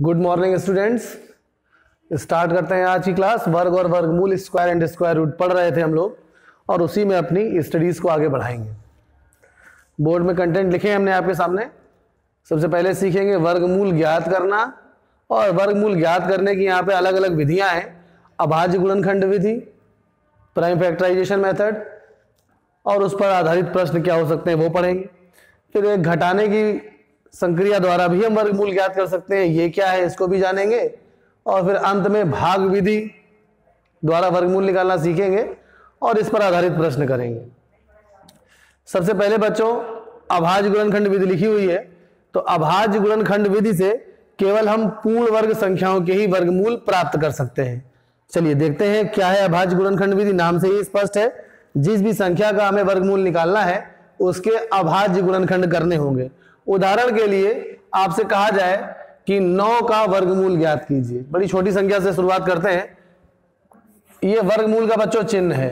Good morning students start करते हैं आज की क्लास वर्ग और वर्गमूल स्क्वायर एंड स्क्वायर रूट पढ़ रहे थे हम लोग, और उसी में अपनी स्टडीज़ को आगे बढ़ाएँगे। बोर्ड में कंटेंट लिखे हमने आपके सामने। सबसे पहले सीखेंगे वर्गमूल ज्ञात करना, और वर्गमूल ज्ञात करने की यहाँ पे अलग अलग विधियाँ हैं। अभाज्य गुणनखंड विधि प्राइम फैक्टराइजेशन मेथड और उस पर आधारित प्रश्न क्या हो सकते हैं वो पढ़ेंगे। फिर एक घटाने की संक्रिया द्वारा भी हम वर्गमूल ज्ञात कर सकते हैं, ये क्या है, इसको भी जानेंगे। और फिर अंत में भाग विधि द्वारा वर्गमूल निकालना सीखेंगे और इस पर आधारित प्रश्न करेंगे। सबसे पहले बच्चों, अभाज्य गुणनखंड विधि लिखी हुई है। तो अभाज्य गुणनखंड विधि से केवल हम पूर्ण वर्ग संख्याओं के ही वर्गमूल प्राप्त कर सकते हैं। चलिए देखते हैं क्या है अभाज्य गुणनखंड विधि। नाम से ही स्पष्ट है, जिस भी संख्या का हमें वर्गमूल निकालना है, उसके अभाज्य गुणनखंड करने होंगे। उदाहरण के लिए आपसे कहा जाए कि नौ का वर्गमूल ज्ञात कीजिए। बड़ी छोटी संख्या से शुरुआत करते हैं। ये वर्गमूल का बच्चों चिन्ह है।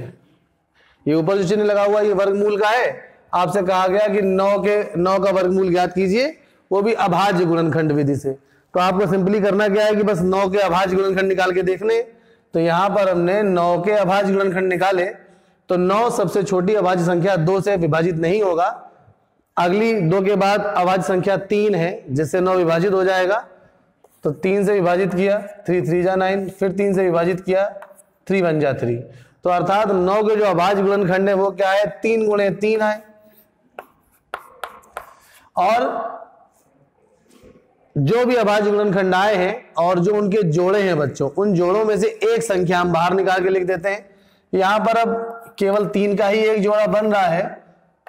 ये ऊपर जो चिन्ह लगा हुआ ये वर्गमूल का है। आपसे कहा गया कि नौ के, नौ का वर्गमूल ज्ञात कीजिए। वो भी अभाज्य गुणनखंड विधि से। तो आपको सिंपली करना क्या है कि बस नौ के अभाज्य गुणनखंड निकाल के देखने तो यहाँ पर हमने नौ के अभाज्य गुणनखंड निकाले। तो नौ सबसे छोटी अभाज्य संख्या दो से विभाजित नहीं होगा। अगली दो के बाद अभाज्य संख्या तीन है, जिससे नौ विभाजित हो जाएगा। तो तीन से विभाजित किया थ्री थ्री जा नाइन फिर तीन से विभाजित किया थ्री वन जा थ्री तो अर्थात नौ के जो अभाज्य गुणनखंड है, वो क्या है? तीन गुणे तीन आए। और जो भी अभाज्य गुणनखंड आए हैं, और जो उनके जोड़े हैं बच्चों, उन जोड़ों में से एक संख्या हम बाहर निकाल के लिख देते हैं। यहाँ पर अब केवल तीन का ही एक जोड़ा बन रहा है।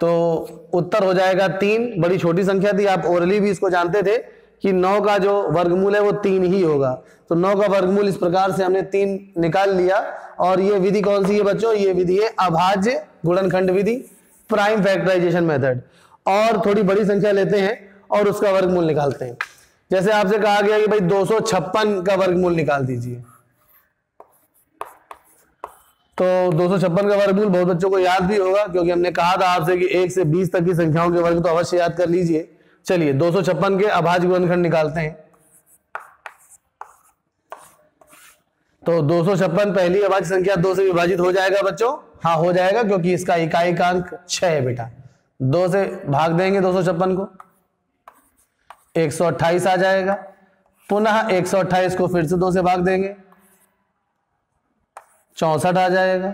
तो उत्तर हो जाएगा तीन। बड़ी छोटी संख्या थी, आप ओरली भी इसको जानते थे कि नौ का जो वर्गमूल है वो तीन ही होगा। तो नौ का वर्गमूल इस प्रकार से हमने तीन निकाल लिया। और ये विधि कौन सी है बच्चों? ये विधि है अभाज्य गुणनखंड विधि प्राइम फैक्टराइजेशन मेथड और थोड़ी बड़ी संख्या लेते हैं और उसका वर्गमूल निकालते हैं। जैसे आपसे कहा गया कि भाई दो सौ छप्पन का वर्गमूल निकाल दीजिए। तो दो सौ छप्पन का वर्गमूल बहुत बच्चों को याद भी होगा, क्योंकि हमने कहा था आपसे कि एक से बीस तक की संख्याओं के वर्ग तो अवश्य याद कर लीजिए। चलिए, दो सौ छप्पन के अभाज्य गुणनखंड निकालते हैं। तो दो सौ छप्पन पहली अभाज्य संख्या दो से विभाजित हो जाएगा बच्चों। हाँ हो जाएगा, क्योंकि इसका इकाई का अंक छह है बेटा। दो से भाग देंगे दो सौ छप्पन को। 128 आ जाएगा। पुनः 128 को फिर से दो से भाग देंगे। चौसठ आ जाएगा।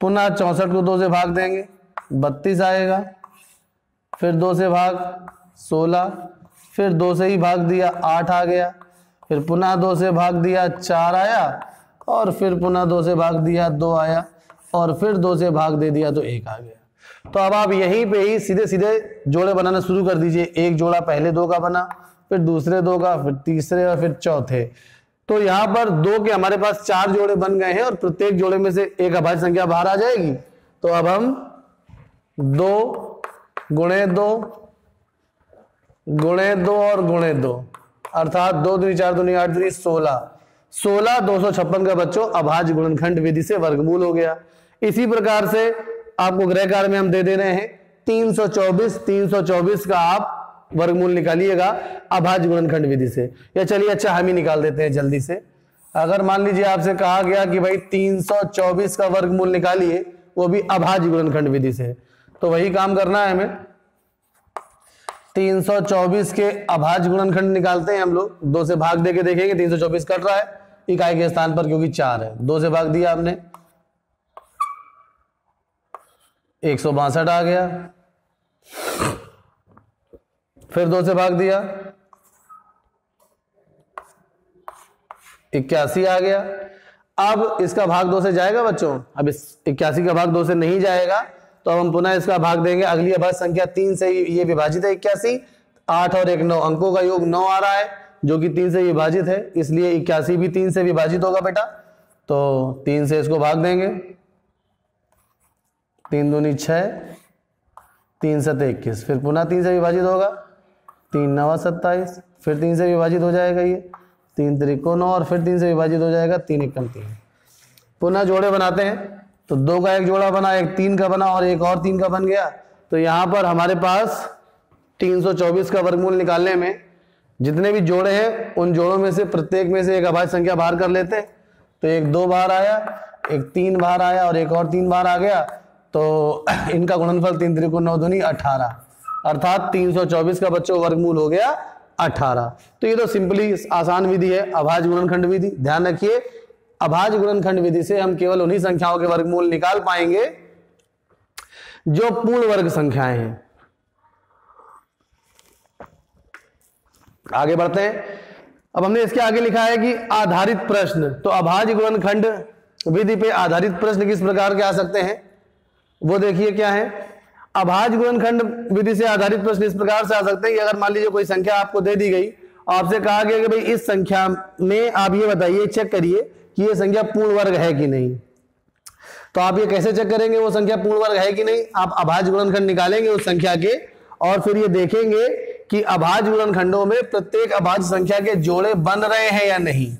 पुनः चौसठ को दो से भाग देंगे, बत्तीस आएगा। फिर दो से भाग सोलह, फिर दो से ही भाग दिया आठ आ गया। फिर पुनः दो से भाग दिया चार आया, और फिर पुनः दो से भाग दिया दो आया, और फिर दो से भाग दे दिया तो एक आ गया। तो अब आप यहीं पे ही सीधे सीधे जोड़े बनाना शुरू कर दीजिए। एक जोड़ा पहले दो का बना, फिर दूसरे दो का, फिर तीसरे और फिर चौथे। तो यहाँ पर दो के हमारे पास चार जोड़े बन गए हैं और प्रत्येक जोड़े में से एक अभाज्य संख्या बाहर आ जाएगी। तो अब हम दो गुणे दो गुणे दो और गुणे दो, अर्थात दो दूनी चार दूनी आठ दूनी सोलह। सोलह दो सौ छप्पन का बच्चों, अभाज्य गुणनखंड विधि से वर्गमूल हो गया। इसी प्रकार से आपको ग्रह कार्य में हम दे दे रहे हैं, तीन सौ चौबीस, तीन सौ चौबीस का आप वर्गमूल निकालिएगा अभाज्य गुणनखंड विधि से। या चलिए अच्छा हम ही निकाल देते हैं जल्दी से। अगर मान लीजिए आपसे कहा गया कि भाई 324 का वर्गमूल निकालिए, वो भी अभाज्य गुणनखंड विधि से। तो वही काम करना है हमें। 324 के अभाज्य गुणनखंड निकालते हैं हम लोग। दो से भाग दे के देखेंगे 324 कट रहा है, इकाई के स्थान पर क्योंकि चार है। दो से भाग दिया आपने एक आ गया। फिर दो से भाग दिया। इक्यासी आ गया। अब इसका भाग दो से जाएगा बच्चों। अब इस इक्यासी का भाग दो से नहीं जाएगा तो अब हम पुनः इसका भाग देंगे। अगली अभाज्य संख्या तीन से ये विभाजित है इक्यासी। आठ और एक नौ, अंकों का योग नौ आ रहा है, जो कि तीन से विभाजित है। इसलिए इक्यासी भी तीन से विभाजित होगा बेटा। तो तीन से इसको भाग देंगे। तीन दूनी छ तीन सत इक्कीस। फिर पुनः तीन से विभाजित होगा। तीन नवा सत्ताईस, फिर तीन से विभाजित हो जाएगा ये। तीन तरीको नौ और फिर तीन से विभाजित हो जाएगा तीन एक कम तीन। पुनः जोड़े बनाते हैं तो दो का एक जोड़ा बना, एक तीन का बना और एक और तीन का बन गया। तो यहाँ पर हमारे पास 324 का वर्गमूल निकालने में जितने भी जोड़े हैं, उन जोड़ों में से प्रत्येक में से एक अभाज्य संख्या बाहर कर लेते हैं। तो एक दो बार आया, एक तीन बार आया और एक और तीन बार आ गया। तो इनका गुणनफल तीन त्रिकोण नौ ध्वनि अठारह। अर्थात 324 का बच्चों, वर्गमूल हो गया 18 तो ये तो सिंपली आसान विधि है अभाज्य गुणनखंड विधि। ध्यान रखिए अभाज्य गुणनखंड विधि से हम केवल उन्हीं संख्याओं के वर्गमूल निकाल पाएँगे जो पूर्ण वर्ग संख्याएँ हैं। आगे बढ़ते हैं। अब हमने इसके आगे लिखा है कि आधारित प्रश्न। तो अभाज्य गुणनखंड विधि पे आधारित प्रश्न किस प्रकार के आ सकते हैं? वो देखिए क्या है। अभाज्य गुणनखंड विधि से आधारित प्रश्न इस प्रकार से आ सकते हैं कि अगर मान लीजिए कोई संख्या आपको दे दी गई आपसे कहा गया कि भाई इस संख्या में आप ये बताइए चेक करिए कि ये संख्या पूर्ण वर्ग है कि नहीं। तो आप ये कैसे चेक करेंगे, वो संख्या पूर्ण वर्ग है कि नहीं? आप अभाज्य गुणनखंड निकालेंगे उस संख्या के और फिर ये देखेंगे कि अभाज्य गुणनखंडों में प्रत्येक अभाज्य संख्या के जोड़े बन रहे हैं या नहीं।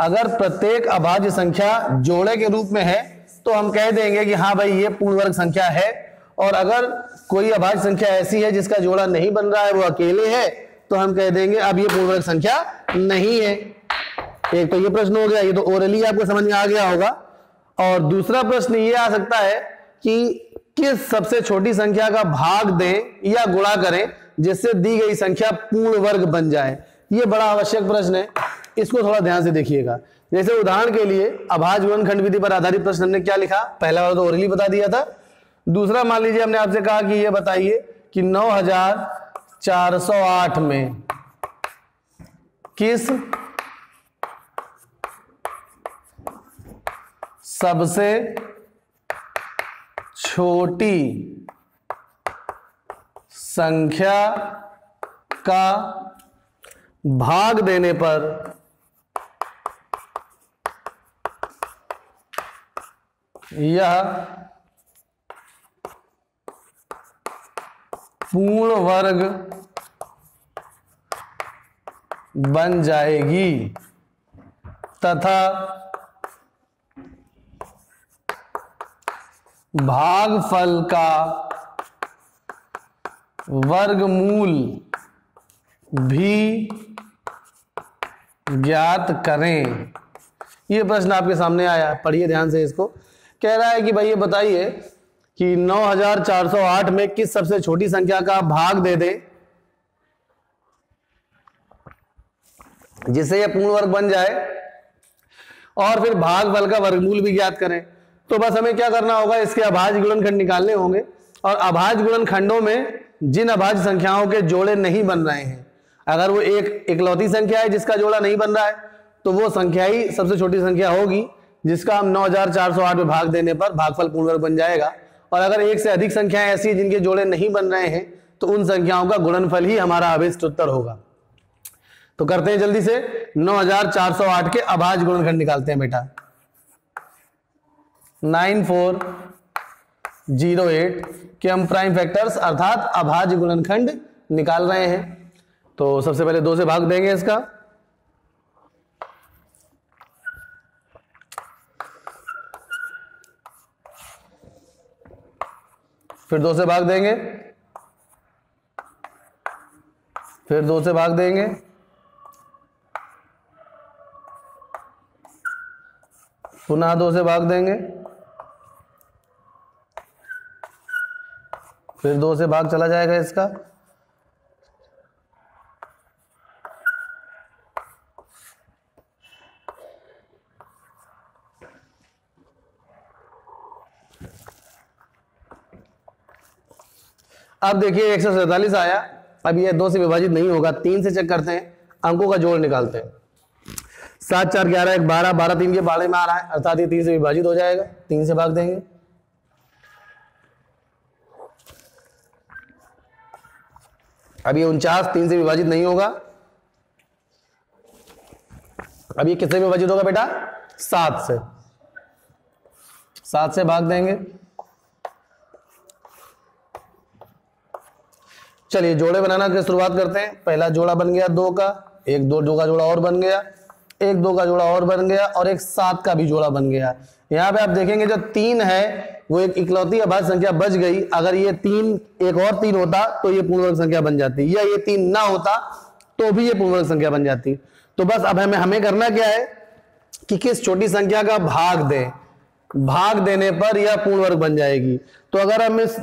अगर प्रत्येक अभाज्य संख्या जोड़े के रूप में है तो हम कह देंगे कि हाँ भाई, ये पूर्ण वर्ग संख्या है और अगर कोई अभाज्य संख्या ऐसी है जिसका जोड़ा नहीं बन रहा है, वो अकेले है तो हम कह देंगे अब ये पूर्ण वर्ग संख्या नहीं है। एक तो ये प्रश्न हो गया, ये तो ओरली आपको समझ में आ गया होगा। और दूसरा प्रश्न ये आ सकता है कि किस सबसे छोटी संख्या का भाग दें या गुणा करें जिससे दी गई संख्या पूर्ण वर्ग बन जाए? ये बड़ा आवश्यक प्रश्न है। इसको थोड़ा ध्यान से देखिएगा। जैसे उदाहरण के लिए अभाज खंड विधि पर आधारित प्रश्न हमने क्या लिखा? पहला वाला तो ओरली बता दिया था। दूसरा मान लीजिए हमने आपसे कहा कि ये बताइए कि 9408 में किस सबसे छोटी संख्या का भाग देने पर यह पूर्ण वर्ग बन जाएगी तथा भागफल का वर्गमूल भी ज्ञात करें। ये प्रश्न आपके सामने आया पढ़िए ध्यान से इसको। कह रहा है कि भाई ये बताइए कि 9408 में किस सबसे छोटी संख्या का भाग दे दे? जिससे यह पूर्ण वर्ग बन जाए। और फिर भागफल का वर्गमूल भी ज्ञात करें। तो बस हमें क्या करना होगा? इसके अभाज्य गुणनखंड निकालने होंगे। और अभाज्य गुणनखंडों में जिन अभाज्य संख्याओं के जोड़े नहीं बन रहे हैं, अगर वो एक इकलौती संख्या है जिसका जोड़ा नहीं बन रहा है तो वो संख्या ही सबसे छोटी संख्या होगी, जिसका हम 9408 में भाग देने पर भागफल पूर्ण वर्ग बन जाएगा। और अगर एक से अधिक संख्याएँ ऐसी जिनके जोड़े नहीं बन रहे हैं तो उन संख्याओं का गुणनफल ही हमारा अभिष्ट उत्तर होगा। तो करते हैं जल्दी से। 9408 के अभाज गुणनखंड निकालते हैं बेटा। नाइन फोर ज़ीरो एट के हम प्राइम फैक्टर्स अर्थात अभाज्य गुणनखंड निकाल रहे हैं। तो सबसे पहले दो से भाग देंगे इसका। फिर दो से भाग देंगे। फिर दो से भाग देंगे। पुनः दो से भाग देंगे। फिर दो से भाग चला जाएगा इसका। अब देखिए, एक आया। अब ये दो से विभाजित नहीं होगा, तीन से चेक करते हैं, अंकों का जोड़ निकालते हैं। सात, चार, ग्यारह, एक, बारह बारह, तीन के बाड़े में आ रहा है, अर्थात ये तीन से विभाजित हो जाएगा, तीन से भाग देंगे। अब ये उनचास, तीन से विभाजित नहीं होगा। अब ये किससे विभाजित होगा बेटा? सात से। सात से भाग देंगे। चलिए जोड़े बनाना की शुरुआत करते हैं। पहला जोड़ा बन गया दो का, एक दो दो का जोड़ा और बन गया, एक दो का जोड़ा और बन गया और एक सात का भी जोड़ा बन गया। यहाँ पे आप देखेंगे जो तीन है, वो एक इकलौती अभाज्य संख्या बच गई। अगर ये तीन, एक और तीन होता तो ये पूर्णवर्ग संख्या बन जाती। या ये तीन ना होता तो भी ये पूर्णवर्ग संख्या बन जाती। तो बस अब हमें हमें करना क्या है कि किस छोटी संख्या का भाग दें। भाग देने पर यह पूर्ण वर्ग बन जाएगी। तो अगर हम इस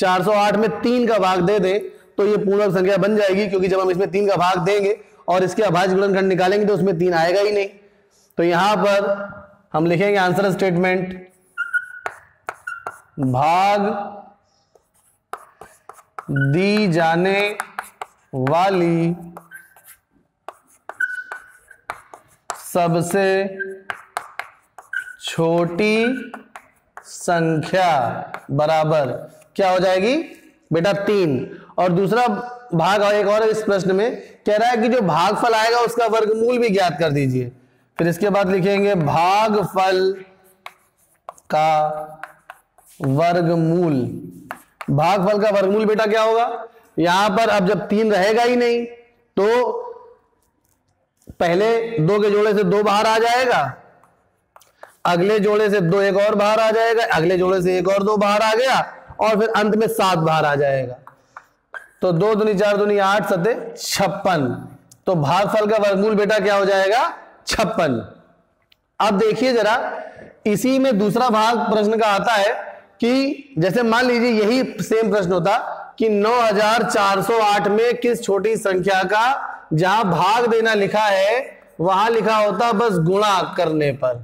9408 में तीन का भाग दे दें तो ये पूर्ण संख्या बन जाएगी, क्योंकि जब हम इसमें तीन का भाग देंगे और इसके अभाज्य गुणनखंड निकालेंगे तो उसमें तीन आएगा ही नहीं। तो यहाँ पर हम लिखेंगे आंसर स्टेटमेंट, भाग दी जाने वाली सबसे छोटी संख्या, बराबर। क्या हो जाएगी? बेटा तीन। और दूसरा भाग और एक और इस प्रश्न में कह रहा है कि जो भागफल आएगा उसका वर्गमूल भी ज्ञात कर दीजिए। फिर इसके बाद लिखेंगे भागफल का वर्गमूल। भागफल का वर्गमूल बेटा क्या होगा? यहाँ पर अब जब तीन रहेगा ही नहीं तो पहले दो के जोड़े से दो बाहर आ जाएगा। अगले जोड़े से दो एक और बाहर आ जाएगा। अगले जोड़े से एक और दो बाहर आ गया। और फिर अंत में सात बाहर आ जाएगा। तो दो दुनी चार दुनी आठ सत्य छप्पन। तो भागफल का वर्गमूल बेटा क्या हो जाएगा? छप्पन। अब देखिए जरा, इसी में दूसरा भाग प्रश्न का आता है कि जैसे मान लीजिए यही सेम प्रश्न होता कि 9408 में किस छोटी संख्या का जहाँ भाग देना लिखा है, वहाँ लिखा होता बस गुणा करने पर।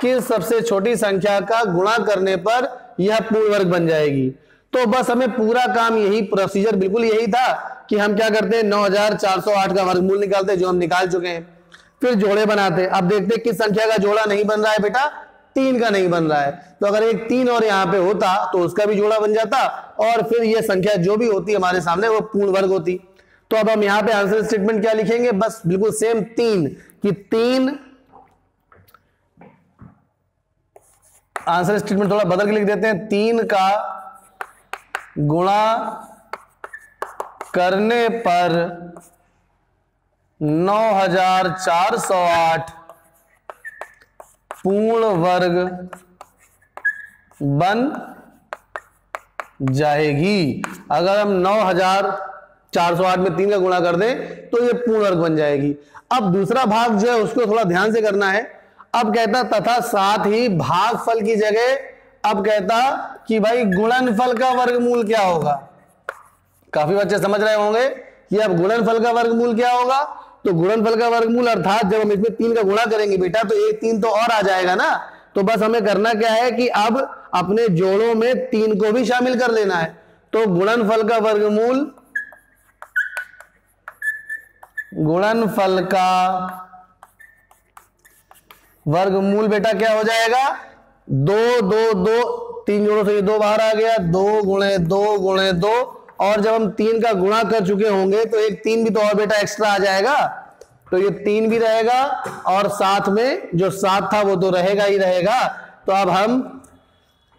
किस सबसे छोटी संख्या का गुणा करने पर यह पूर्ण वर्ग बन जाएगी। तो बस हमें पूरा काम यही प्रोसीजर बिल्कुल यही था कि हम क्या करते हैं 9408 का वर्गमूल निकालते हैं, जो हम निकाल चुके हैं। फिर जोड़े बनाते अब देखते हैं किस संख्या का जोड़ा नहीं बन रहा है बेटा, तीन का नहीं बन रहा है। तो अगर एक तीन और यहाँ पे होता तो उसका भी जोड़ा बन जाता, और फिर ये संख्या जो भी होती हमारे सामने, वो पूर्ण वर्ग होती। तो अब हम यहाँ पे आंसर स्टेटमेंट क्या लिखेंगे? बस बिल्कुल सेम तीन, कि तीन आंसर स्टेटमेंट थोड़ा बदल के लिख देते हैं। तीन का गुणा करने पर 9408 पूर्ण वर्ग बन जाएगी। अगर हम 9408 में तीन का गुणा कर दें तो ये पूर्ण वर्ग बन जाएगी। अब दूसरा भाग जो है, उसको थोड़ा ध्यान से करना है। अब कहता तथा साथ ही भागफल की जगह, अब कहता कि भाई गुणनफल का वर्गमूल क्या होगा? काफ़ी बच्चे समझ रहे होंगे कि अब गुणनफल का वर्गमूल क्या होगा? तो गुणनफल का वर्गमूल अर्थात जब हम इसमें तीन का गुणा करेंगे बेटा तो एक तीन तो और आ जाएगा ना? तो बस हमें करना क्या है कि अब अपने जोड़ों में तीन को भी शामिल कर लेना है। तो गुणनफल का वर्गमूल, गुणनफल का वर्गमूल बेटा क्या हो जाएगा? दो दो दो, तीन जोड़ों से ये दो बाहर आ गया। दो गुणे दो गुणे दो। और जब हम तीन का गुणा कर चुके होंगे तो एक तीन भी तो और बेटा एक्स्ट्रा आ जाएगा। तो ये तीन भी रहेगा और साथ में जो सात था, वो तो रहेगा ही रहेगा। तो अब हम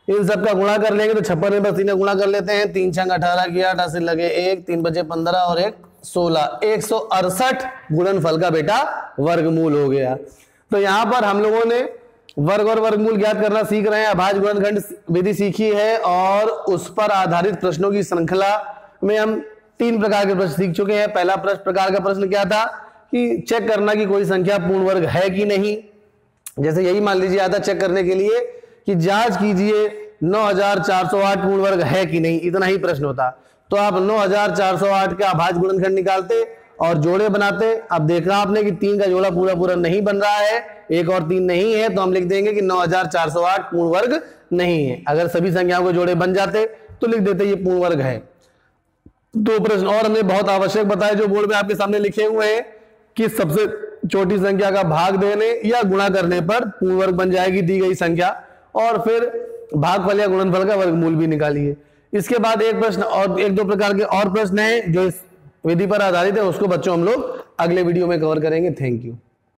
इन सब का गुणा कर लेंगे तो छप्पन में बस तीन गुणा कर लेते हैं। तीन छंग अठारह किया अठासी लगे एक, तीन बजे पंद्रह और एक सोलह। एक सौ अड़सठ गुणनफल का बेटा वर्गमूल हो गया। तो यहाँ पर हम लोगों ने वर्ग और वर्गमूल ज्ञात करना सीख रहे हैं अभाज गुणनखंड विधि सीखी है और उस पर आधारित प्रश्नों की श्रृंखला में हम तीन प्रकार के प्रश्न सीख चुके हैं। पहला प्रश्न, प्रकार का प्रश्न क्या था कि चेक करना कि कोई संख्या पूर्ण वर्ग है कि नहीं। जैसे यही मान लीजिए आता चेक करने के लिए कि जाँच कीजिए 9408 पूर्ण वर्ग है कि नहीं, इतना ही प्रश्न होता। तो आप 9408 का अभाज गुणनखंड निकालते और जोड़े बनाते, अब देखा आपने कि तीन का जोड़ा पूरा पूरा नहीं बन रहा है, एक और तीन नहीं है तो हम लिख देंगे कि 9408 पूर्ण वर्ग नहीं है। अगर सभी संख्याओं के जोड़े बन जाते तो लिख देते ये पूर्ण वर्ग है। दो प्रश्न और हमने बहुत आवश्यक बताए, जो बोर्ड में आपके सामने लिखे हुए हैं कि सबसे छोटी संख्या का भाग देने या गुणा करने पर पूर्ण वर्ग बन जाएगी दी गई संख्या, और फिर भागफल या गुणनफल का वर्गमूल भी निकालिए। इसके बाद एक प्रश्न और, एक दो प्रकार के और प्रश्न हैं, जो इस विधि पर आधारित है, उसको बच्चों हम लोग अगले वीडियो में कवर करेंगे. Thank you